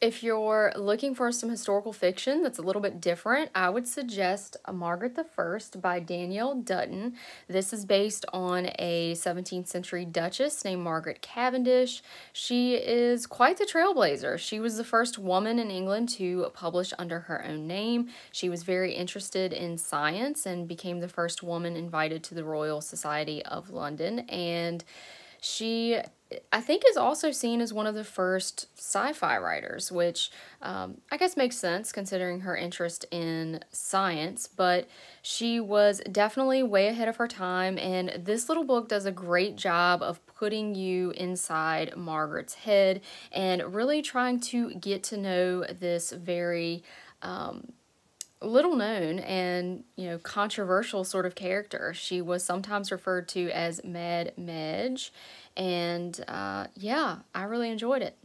if you're looking for some historical fiction that's a little bit different, I would suggest Margaret the First by Danielle Dutton. This is based on a 17th century duchess named Margaret Cavendish. She is quite the trailblazer. She was the first woman in England to publish under her own name. She was very interested in science and became the first woman invited to the Royal Society of London. And she, I think, is also seen as one of the first sci fi writers, which um, I guess makes sense considering her interest in science, but she was definitely way ahead of her time. And this little book does a great job of putting you inside Margaret's head and really trying to get to know this very. Um, little known and you know controversial sort of character. She was sometimes referred to as Mad Madge, and uh, yeah, I really enjoyed it.